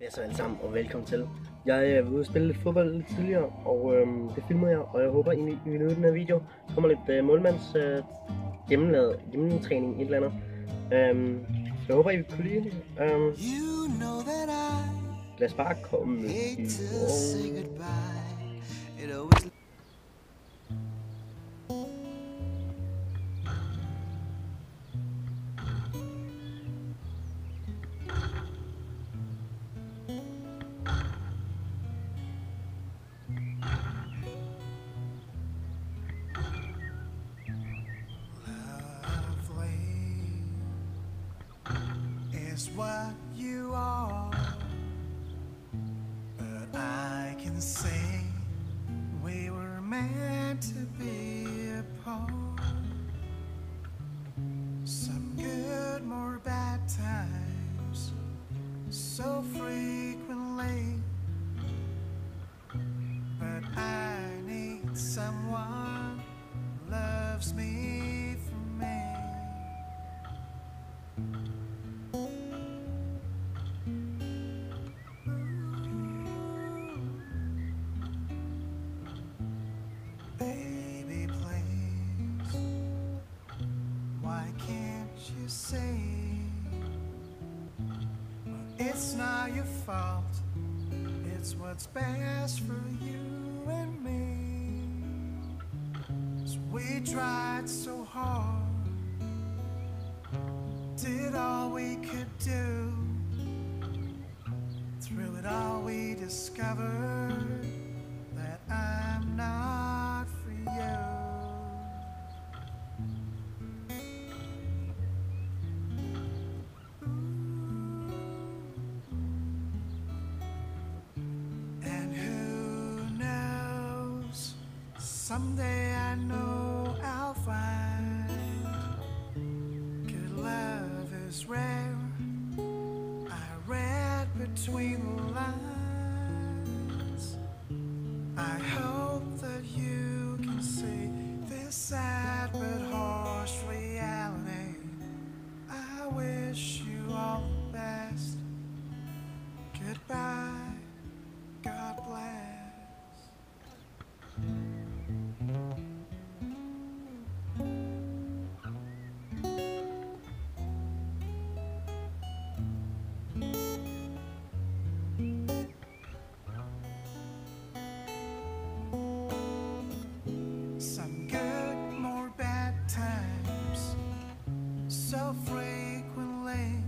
Ja, så alle sammen, og velkommen til. Jeg er ude at spille lidt fodbold lidt tidligere, og øhm, det filmer jeg, og jeg håber, I, I vil nyde den her video. Der kommer lidt øh, målmands øh, hjemmelavet, hjemmetræning, et eller andet. Øhm, så jeg håber, I vil kunne lide det. Øhm, lad os bare komme i to what you are. But I can say we were meant to be apart. Some good, more bad times, so frequently. You say it's not your fault? It's what's best for you and me. 'Cause we tried so hard, did all we could do. Through it all, we discovered that I'm not Someday I know I'll find good love is rare. I read between land.